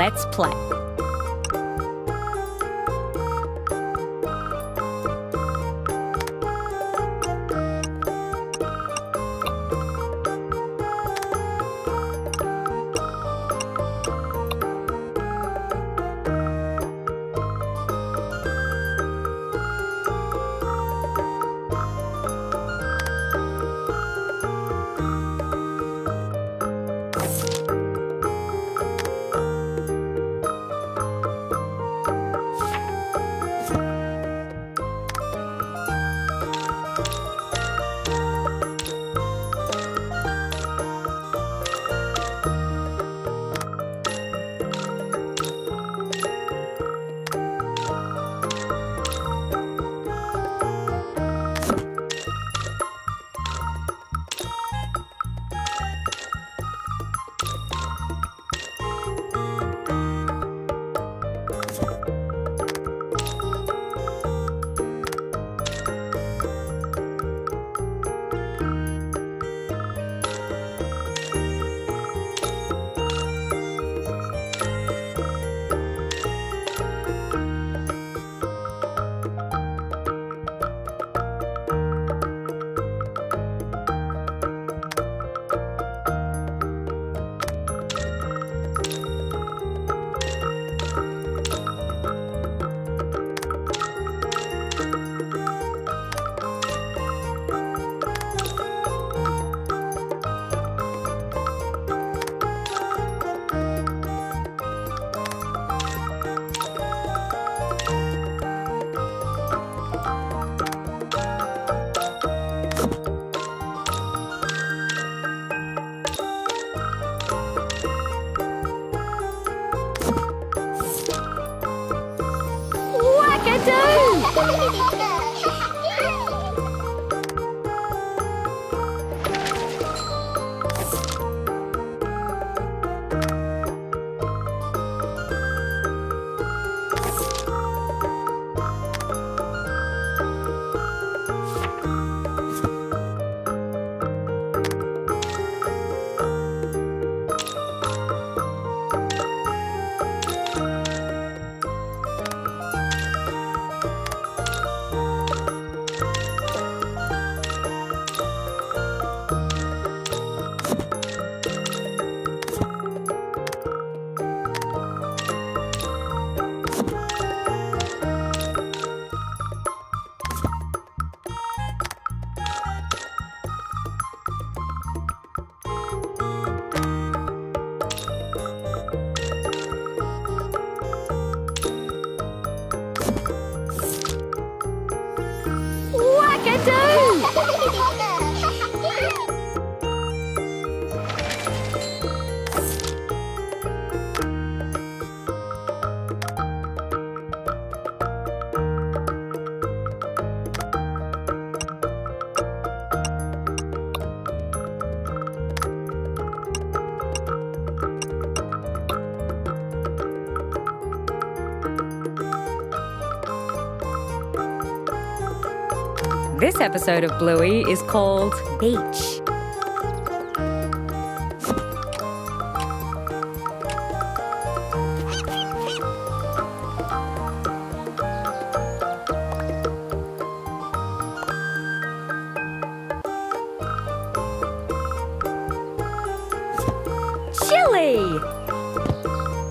let's play. do? Don't talk This episode of Bluey is called Beach.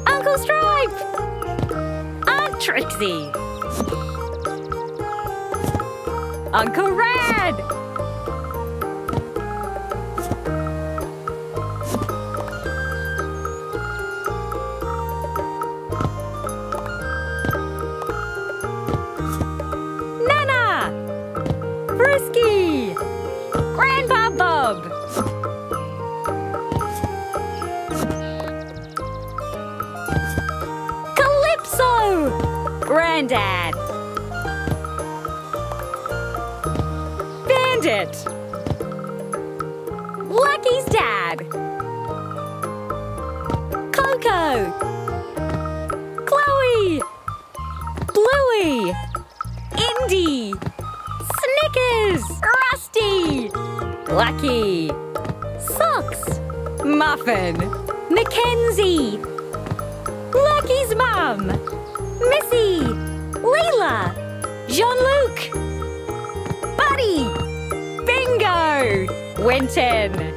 Uncle Stripe! Aunt Trixie! Uncle Rad! Nana! Grandpa! Calypso! Granddad! Bandit! Lucky's dad! Coco! Chloe! Bluey! Indy! Snickers! Rusty! Lucky! Socks! Muffin! Mackenzie! Lucky's mum. Winton.